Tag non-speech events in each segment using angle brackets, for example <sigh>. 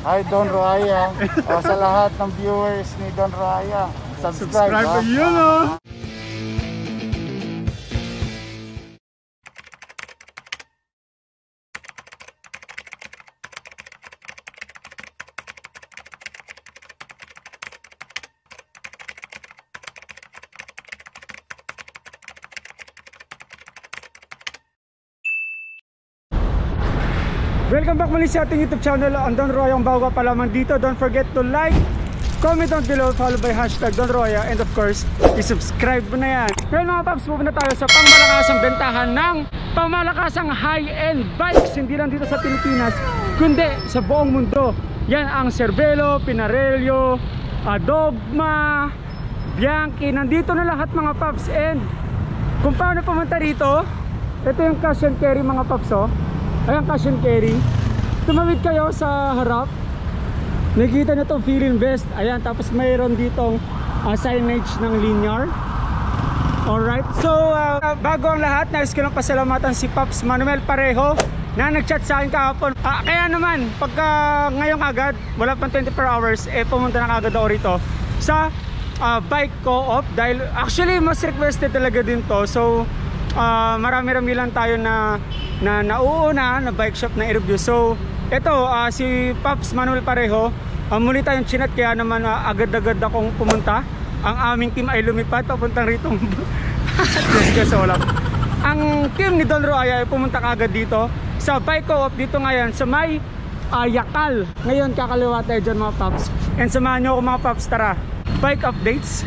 Hi Don Raya. o sa lahat ng viewers ni Don Raya, subscribe. Subscribe to yun, oh. Muli sa ating YouTube channel. Ang Don Roya ang bago pa lamang dito. Don't forget to like, comment down below, follow by hashtag Don Roya, and of course, i-subscribe mo na yan. Ngayon mga paps, pupunta tayo sa pangmalakasang bentahan ng pangmalakasang high-end bikes. Hindi lang dito sa Pilipinas, kundi sa buong mundo. Yan ang Cervelo, Pinarello, ah, Dogma, Bianchi. Nandito na lahat mga paps. And kung paano pumunta rito, ito yung cash and carry mga paps oh. Ayan cash and carry. Tumawid kayo sa harap. Nakikita nyo itong feeling best. Ayan, tapos mayroon ditong ah, signage ng linear. Alright, so ah, bago ang lahat, nais ko lang pasalamatan si Pops Manuel Pareho na nag-chat sa akin kahapon. Ah, kaya naman, pagka ngayong agad, wala pang 24 hours, eh pumunta na agad ako rito sa ah, bike co-op dahil actually mas requested talaga din to. So, ah, marami-rami lang tayo na na nauuna na bike shop na i-review. So, ito ah, si Pops Manuel Pareho, ah, muli tayong chinat kaya naman ah, agad-agad akong pumunta. Ang aming team ay lumipad papuntang rito. Kasi <laughs> wala. Ang team ni Don Roaya ay pumunta kagad dito sa bike co-op dito ngayon sa may ah, Yakal. Ngayon kakaliwa tayo dyan mga Pops. And samahan nyo ako mga Pops, tara. Bike updates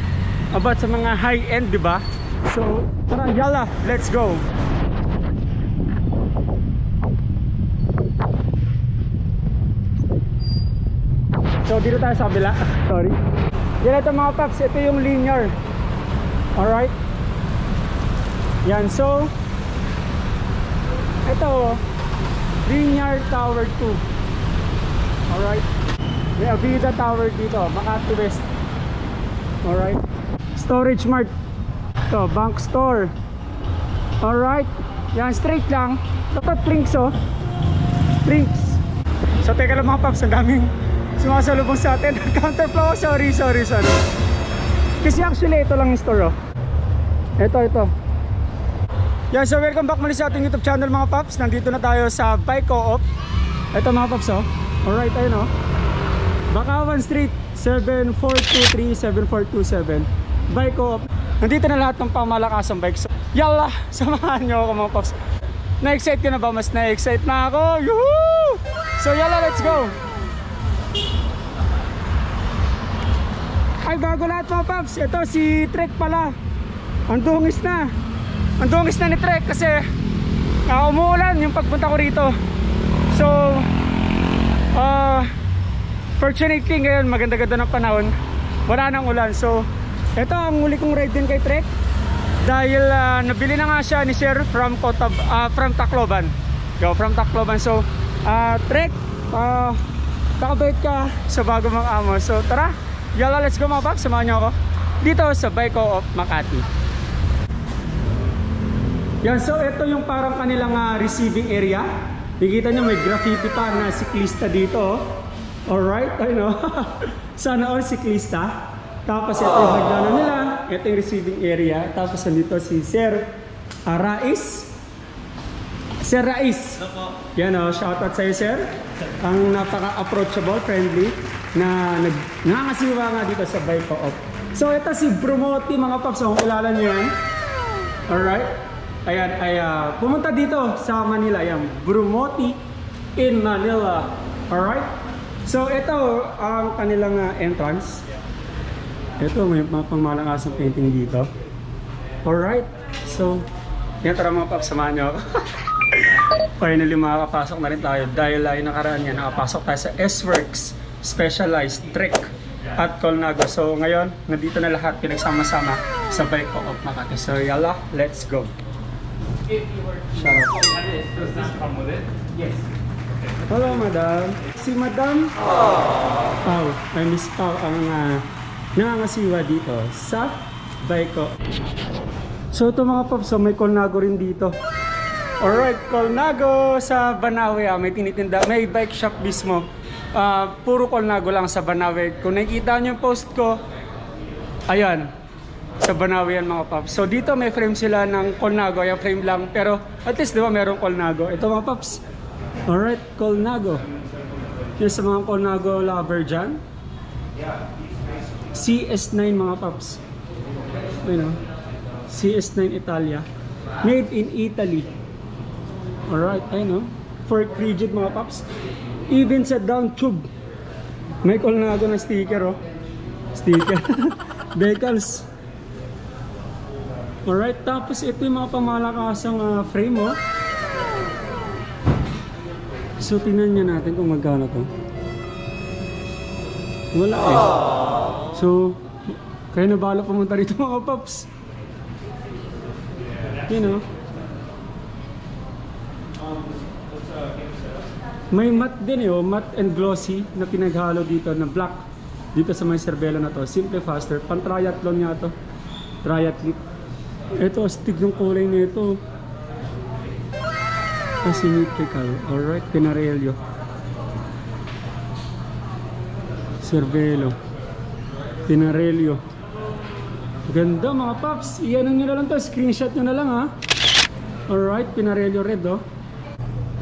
about sa mga high-end, di ba? So, tara, yala, let's go. So dito tayo sa kabila. Sorry. Yan ito mga paps, ito yung linear. Alright. Yan, so ito linear tower 2. Alright. May Avida tower dito, Makati West. Alright. Storage mart. Ito, bank store. Alright. Yan, straight lang. Dapat drinks oh. Drinks. So teka lang mga paps, ang daming sumasalubong sa atin. <laughs> Counterflow, sorry, sorry, sorry. Kasi actually ito lang yung store oh. Ito, ito. Yan, so welcome back muli sa ating YouTube channel mga paps. Nandito na tayo sa Bike Co-op. Ito mga paps oh. Alright, ayun oh. Bakawan Street 7423-7427 Bike Co-op. Nandito na lahat ng pamalakasang bikes. Yalla, <laughs> samahan nyo ako mga paps. Na-excite ka na ba? Mas na-excite na ako. Yuhuu! So yalla, let's go! Ay, bago lahat mga paps. Ito si Trek pala. Ang dungis na. Ang dungis na ni Trek kasi uh, umuulan yung pagpunta ko rito. So, uh, fortunately ngayon maganda-ganda ng panahon. Wala nang ulan. So, ito ang uli kong ride din kay Trek. Dahil ah, nabili na nga siya ni Sir from Cotab, ah, from Tacloban. Go, from Tacloban. So, ah, Trek, ah, nakabait ka sa bago mong amo. So, tara. Yala, let's go mga paps. Samahan niyo ako. Dito sa Bike Co-op Makati. Yan, so ito yung parang kanilang ah, receiving area. Nakikita nyo may graffiti pa na siklista dito. oh. Alright, I know. <laughs> Sana all siklista. Tapos ito yung hagdanan nila. Ito yung receiving area. Tapos nandito si Sir Arais. Sir Rais. Yan o, shoutout sa'yo sir. Ang napaka-approachable, friendly, na nag nangangasiwa nga dito sa Bike Co-op. So ito si Brumoti mga paps, kung kilala niyo yan. Alright. Ayan, ay ah, pumunta dito sa Manila. Yan, Brumoti in Manila. Alright. So ito ang kanilang ah, entrance. Ito, may mga pangmalakasang painting dito. Alright. So, yan tara mga paps, samahan niyo ako. <laughs> Finally makakapasok na rin tayo dahil ay nakaraan yan, nakapasok tayo sa S-Works Specialized Trick at Colnago. So ngayon, nandito na lahat pinagsama-sama sa Bike Co-op Makati. So yala, let's go. Shout out. Yes. Hello, madam. Si madam Pau, ay Miss Pau ang uh, nangangasiwa dito sa Bike Co- So ito mga paps, so may Colnago rin dito. Alright, Colnago sa Banawe ah, may tinitinda, may bike shop mismo ah, puro Colnago lang sa Banawe. Kung nakikita nyo yung post ko, ayan, sa Banawe yan mga paps. So dito may frame sila ng Colnago, yung frame lang. Pero at least di ba merong Colnago. Ito mga paps. Alright, Colnago. Yan sa mga Colnago lover dyan. CS9 mga paps. Ayun o. CS9 Italia. Made in Italy. Alright, ayun o. Fork rigid mga paps. Even sa down tube. May Colnago na sticker oh. Sticker. <laughs> Decals. Alright, tapos ito yung mga pamalakasang ah, frame oh. So tingnan nyo natin kung magkano to. Wala eh. So, kayo na bahala pumunta rito mga paps. You know. May matte din eh, oh, matte and glossy na pinaghalo dito na black dito sa may serbelo na to. Simple faster. Pan triathlon nga to. Triathlete. Ito, astig ng kulay nito. Asymmetrical. Alright, Pinarello. Cervelo. Pinarello. Ganda mga paps. Iyan nyo na lang to. Screenshot nyo na lang ha. Alright, Pinarello red oh.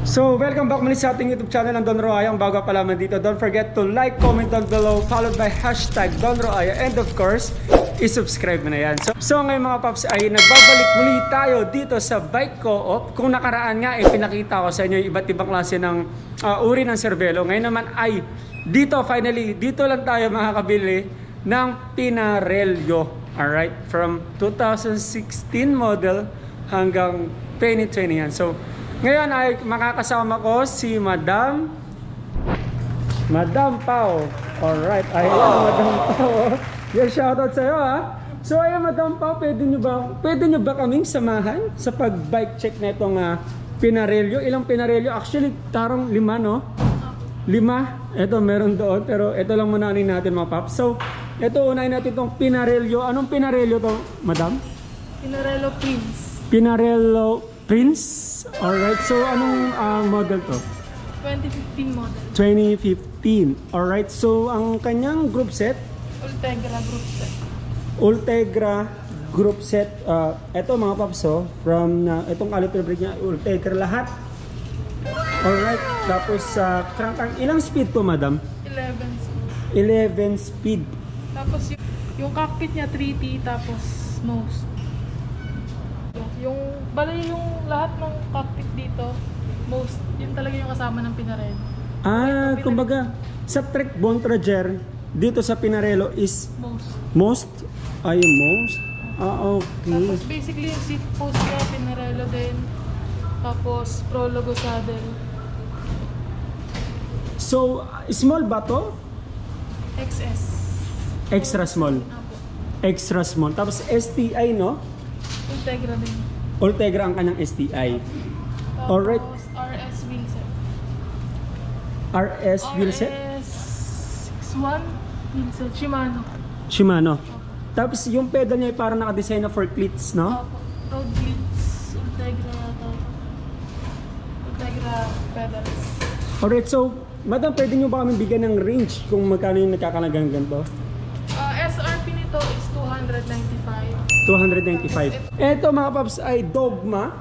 So, welcome back muli sa ating YouTube channel ng Don Roaya. Ang bago pa lamang dito, don't forget to like, comment down below, followed by hashtag Don Roaya, and of course, i-subscribe mo na yan. So, so ngayon mga paps ay nagbabalik muli tayo dito sa Bike Co-op. Kung nakaraan nga, eh, pinakita ko sa inyo yung iba't ibang klase ng ah, uri ng Cervelo. Ngayon naman ay dito, finally, dito lang tayo makakabili ng Pinarello. Alright, from 2016 model hanggang 2020 yan. So, ngayon ay makakasama ko si Madam Madam Pao. Alright, ayun <laughs> Madam Pao. Your shoutout sa'yo ha. So ayun Madam Pao, pwede nyo ba, pwede nyo ba kaming samahan sa pag-bike check na itong uh, Pinarello? Ilang Pinarello? Actually, tarong lima no? Lima. Ito meron doon, pero ito lang muna anin natin mga paps. So, ito unahin natin itong Pinarello. Anong Pinarello to, Madam? Pinarello Prince. Pinarello Prince. Alright, so anong ah, model to? 2015 model. 2015. Alright, so ang kanyang group set, Ultegra group set. Ultegra group set. ah, ito mga paps, oh, from na itong caliper brake niya, Ultegra lahat. Alright, tapos sa crank arm, ilang speed to madam? 11. 11 speed. Tapos yung, yung cockpit niya 3T tapos nose. Yung, bali yung lahat ng cockpit dito, most, yun talaga yung kasama ng Pinarello. Ah, kumbaga, sa Trek Bontrager, dito sa Pinarello is Most. most, ay most. Ah, okay. Tapos basically yung seat post niya, Pinarello din. Tapos Prologo saddle. So, small ba to? XS. Extra small. Apo. Extra small. Tapos STI, no? Ultegra din. Ultegra ang kanyang STI. Alright. RS wheelset. RS wheelset. RS61 wheelset. Shimano. Shimano. Tapos yung pedal niya ay parang nakadesign na for cleats, no? Opo. Road cleats. Ultegra. Ultegra pedals. Alright, so, madam, pwede nyo ba kami bigyan ng range kung magkano yung nagkakalagang ganito? Nito is 295. 295. Eto mga paps ay Dogma.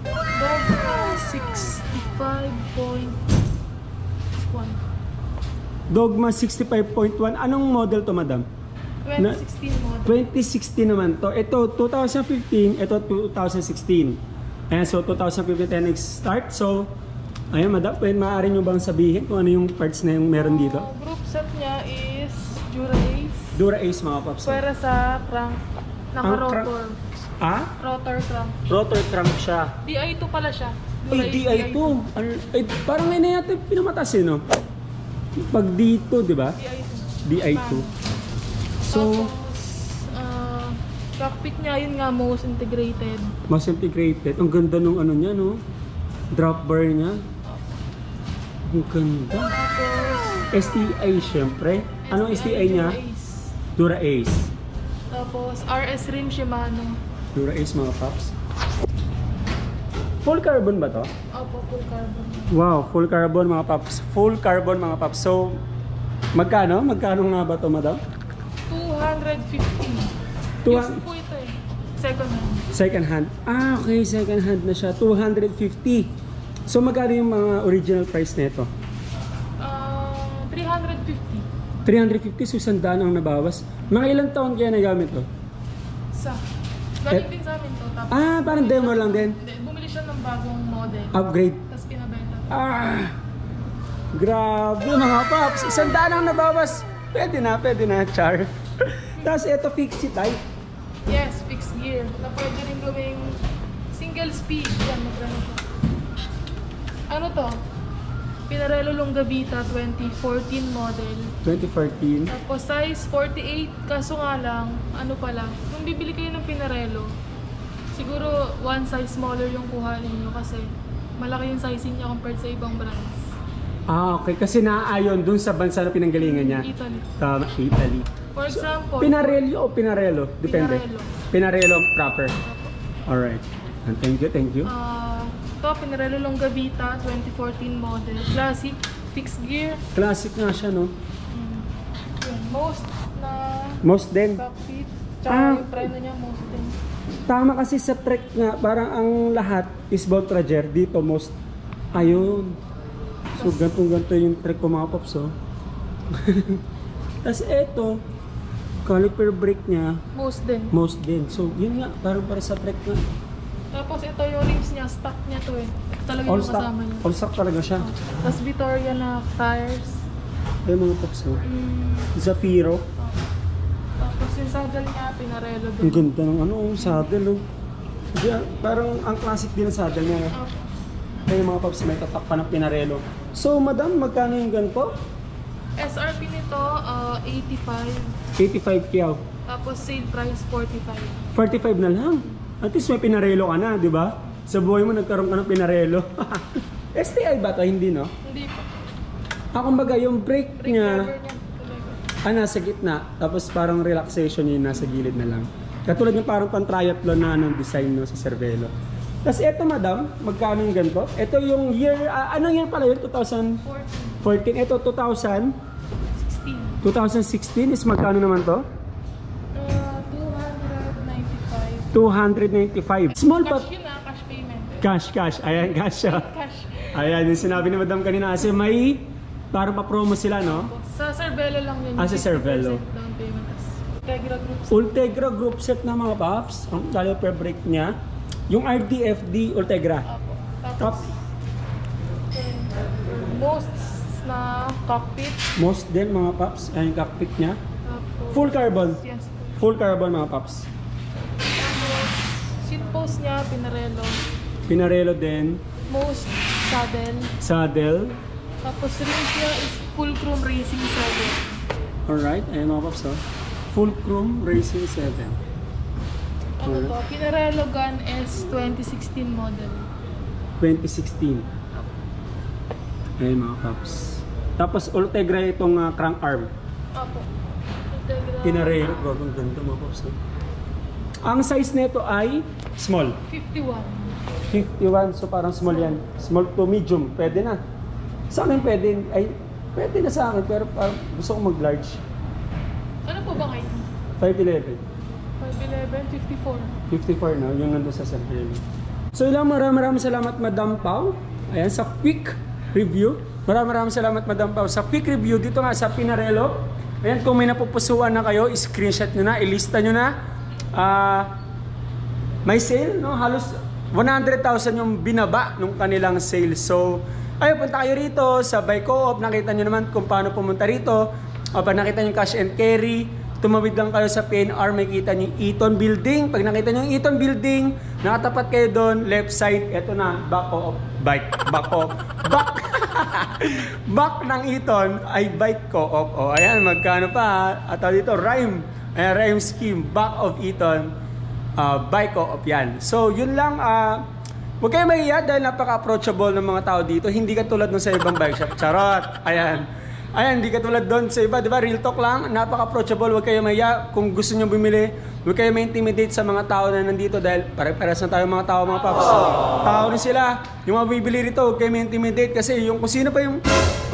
Dogma 65.1. Dogma 65.1. Anong model to, madam? 2016 model. 2016 naman to. Ito 2015, ito 2016. Ayan, so 2015 tayo nag-start. So, ayan madam, pwede maaari nyo bang sabihin kung ano yung parts na yung meron dito? Dura Ace mga paps. Pwera sa crank. Naka-rotor. Ah? Rotor crank. Rotor crank siya. DI2 pala siya. Dura Ay, Ace DI2. Ano- Ay, parang ngayon na yata pinamatas eh, no? Pag dito, di ba? DI2. DI2. So, Tapos, ah, cockpit niya yun nga most integrated. mas integrated. Ang ganda nung ano niya, no? Drop bar niya. Ang ganda. Tapos, STI syempre. Anong STI niya? Dura. Ace. Tapos, RS rim Shimano. Dura Ace mga paps. Full carbon ba to? Opo, full carbon. Wow, full carbon mga paps. Full carbon mga paps. So, magkano? Magkano nga ba to, madam? 250. Two- Used po ito eh. Second hand. Second hand. Ah, okay. Second hand na siya. 250. So, magkano yung mga original price nito? 350, so sandaan ang nabawas. Mga ilang taon kaya nagamit to? Sa. Galing din sa amin to. Tapos, Ah, parang demo lang din. Hindi, bumili siya ng bagong model. Upgrade. Tapos pinabenta. Ah! Grabe mga paps. Isang daan ang nabawas. Pwede na, pwede na, char. <laughs> Tapos ito, fix it type. Yes, fixed gear. Na pwede rin gawing single speed. Yan, magkano siya. Ano to? Pinarello Longavita 2014 model. 2014. Tapos size 48, kaso nga lang, ano pala, nung bibili kayo ng Pinarello, siguro one size smaller yung kuha ninyo kasi malaki yung sizing niya compared sa ibang brands. Ah, okay. Kasi naaayon dun sa bansa na pinanggalingan niya. Italy. Tama, Italy. For example, Pinarello o Pinarello? Depende. Pinarello. Pinarello proper. Alright. And thank you, thank you. ah, to Pinarello Longavita 2014 model, classic, fixed gear, Classic nga siya, no? mm, yun, most na Most din. cockpit, tsaka Ah. yung preno niya most din. Tama kasi sa trek nga, parang ang lahat is Voltrager. Dito, most. Ayun. So, ganito-ganito yung trek ko mga pops, oh. <laughs> Tapos eto, caliper brake niya, Most din. most din. So, yun nga, parang para sa trek nga. Tapos ito yung rims niya, stock niya to eh. Talaga All yung stock, kasama niya. all stock talaga siya. Tapos Vittoria na tires. Ayun mga pops, oh. Mm, Zafiro. tapos yung saddle niya, Pinarello din. Ang ganda ng ano, oh, saddle, oh. Hindi, ah, parang ang classic din ang saddle niya. no? Opo. Kaya mga paps, may tatak pa ng Pinarello. So, madam, magkano yung ganito? SRP nito, ah, 85. 85 kyaw. Tapos sale price, 45. 45 na lang. At least may Pinarello ka na, di ba? Sa buhay mo, nagkaroon ka ng Pinarello. STI <laughs> ba to? Hindi, no? Hindi po. Ah, kumbaga, yung brake Brake niya, ah, nasa gitna. Tapos parang relaxation niya yung nasa gilid na lang. Katulad yung parang pang-triathlon na ng design no, sa Cervelo. Tapos eto, madam, magkano yung ganito? Ito yung year, ah, anong year pala yun? 2014. 14. Ito, 2000. 16. 2016 is magkano naman to? Ah, 295. 295. Small. Cash yun ah, cash payment. Cash, cash. Ayan, cash siya. Cash. Ayan, yung sinabi ni madam kanina kasi may parang pa-promo sila, no? Sa Cervelo lang yun. Ah, sa 50% Cervelo. Down payment. Tapos Tegra Group. Ultegra group set na mga paps. Ang caliper brake niya. Yung RDFD Ultegra. Apo. Top. Most na cockpit. Most din mga paps. Ayan yung cockpit niya. Tapos, Full carbon. Yes. Full carbon mga paps. Post niya, Pinarello. Pinarello din. Most saddle. Saddle. Tapos rims niya is full chrome racing saddle. Alright. Ayan mga paps. Oh. Full chrome racing 7. Ano to? Pinarello Gun S 2016 model. 2016. Ayan mga paps. Tapos Ultegra itong ah, crank arm. Apo. Pinarello. Gagong ganda mga paps. no? Ang size nito ay small. 51. 51, so parang small yan. Small to medium, pwede na. Sa akin pwede, ay, pwede na sa akin, pero parang gusto ko mag-large. Ano po ba kayo? 5'11". 5'11", 54. 54 na, yung nandun sa San Pedro. So ilang maraming maraming salamat Madam Pau. Ayan, sa quick review. Maraming maraming salamat Madam Pau. Sa quick review dito nga sa Pinarello. Ayan, kung may napupusuan na kayo, screenshot nyo na, ilista nyo na. Ah, may sale, no? Halos 100,000 yung binaba nung kanilang sale. So, ayun, punta kayo rito sa Buy Co-op. Nakita nyo naman kung paano pumunta rito. O pag nakita nyo cash and carry, tumawid lang kayo sa PNR, may kita nyo yung Eaton Building. Pag nakita nyo yung Eaton Building, nakatapat kayo doon, left side, eto na, back co-op, bike, back co-op, back, <laughs> back ng Eaton ay bike co-op. O, ayan, magkano pa, at dito, rhyme, ayan, rhyme scheme, back of Eaton, uh, bike co-op yan. So, yun lang, ah, Huwag kayo dahil napaka-approachable ng mga tao dito. Hindi ka tulad ng sa ibang bike shop. Charot! Ayan. Ayan, hindi katulad doon sa iba, di ba? Real talk lang, napaka-approachable, huwag kayo maya. Kung gusto nyo bumili, huwag kayo ma-intimidate sa mga tao na nandito dahil pare-pares na tayo mga tao, mga paps. Tao rin sila. Yung mga bibili rito, huwag kayo ma-intimidate kasi yung kung sino pa yung...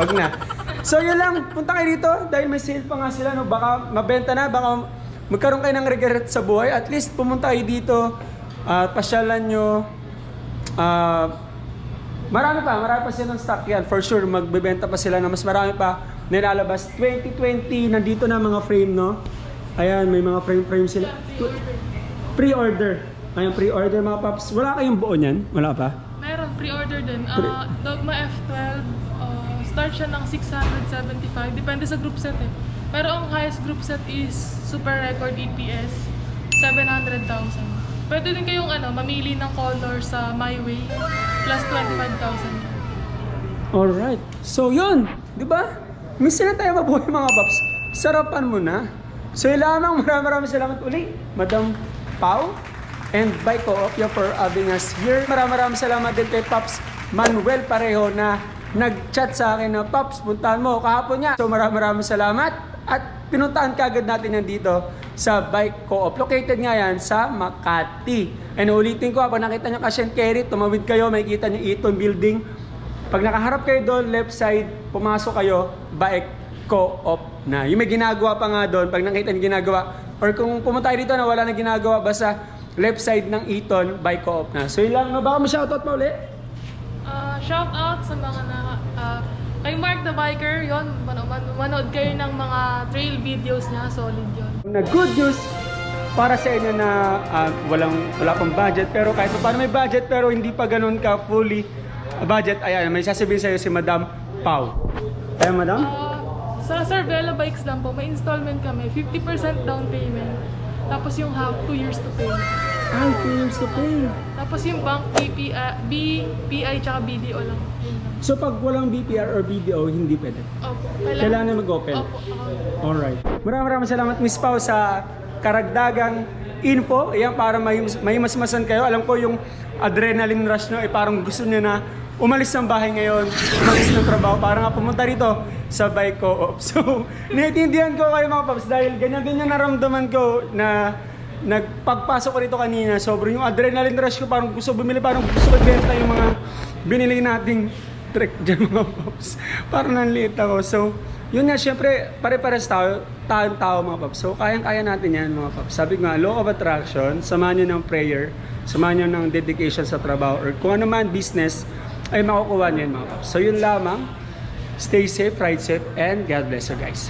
Wag na. So yun lang, punta kayo dito dahil may sale pa nga sila, no? Baka mabenta na, baka magkaroon kayo ng regret sa buhay. At least pumunta kayo dito, at pasyalan nyo, ah, Marami pa, marami pa silang stock yan. For sure, magbebenta pa sila na mas marami pa nilalabas. 2020, nandito na mga frame, no? Ayan, may mga frame-frame sila. Pre-order. Ayan, pre-order mga paps. Wala kayong buo niyan? Wala pa? Meron, pre-order din. Pre- Ah, Dogma F12, uh, start siya ng 675. Depende sa group set eh. Pero ang highest group set is Super Record EPS, 700,000. Pwede din kayong ano, mamili ng color sa My Way, plus 25,000. Alright. So, yun. Di ba? Minsan na tayo mabuhay mga paps. Sarapan mo na. So, yun lamang. Maraming maraming salamat uli. Madam Pau and by Co-Opia for having us here. Maraming maraming salamat din kay Paps Manuel Pareho na nag-chat sa akin na Paps, puntahan mo kahapon niya. So, maraming maraming salamat. At pinuntahan kagad natin yan dito sa Bike Co-op. Located nga yan sa Makati. And ulitin ko, pag nakita nyo Cash and Carry, tumawid kayo, makikita nyo Eaton Building. Pag nakaharap kayo doon, left side, pumasok kayo, Bike Co-op na. Yung may ginagawa pa nga doon, pag nakita nyo ginagawa, or kung pumunta kayo dito na wala na ginagawa, basta left side ng Eaton, Bike Co-op na. So yun lang, no? baka mo shoutout pa ulit? Uh, shout out sa mga na uh, kay Mark the Biker, yon mano- man- manood kayo ng mga trail videos niya, solid yon. na good news para sa inyo na ah, walang wala pang budget pero kahit pa paano may budget pero hindi pa ganun ka fully budget ayan may sasabihin sa iyo si Madam Pau. Ayan Madam? Uh, sa Cervelo Bikes lang po, may installment kami, 50% down payment. Tapos yung half, 2 years to pay. Ay, two years to pay. Tapos yung bank, BP, uh, B, PI, tsaka BDO lang. So pag walang BPR or BDO, hindi pwede. Opo. Kailangan na mag-open. Opo. Alright. Maraming maraming salamat Miss Pau sa karagdagang info. Ayan, para may, may masmasan kayo. Alam ko yung adrenaline rush nyo, eh, parang gusto nyo na umalis ng bahay ngayon, umalis ng trabaho, para nga pumunta rito sa bike co-op. <laughs> So, naiintindihan ko kayo mga paps dahil ganyan-ganyan naramdaman ko na nagpagpasok ko rito kanina, sobrang yung adrenaline rush ko, parang gusto bumili, parang gusto ko benta yung mga binili nating trick <laughs> dyan mga paps. Parang nanliit ako. So, yun nga, syempre, pare-pares tao, tao, tao mga paps. So, kayang-kaya natin yan mga paps. Sabi nga, law of attraction, samahan nyo ng prayer, samahan nyo ng dedication sa trabaho, or kung ano man business, ay makukuha nyo yan mga paps. So, yun lamang. Stay safe, ride safe, and God bless you guys.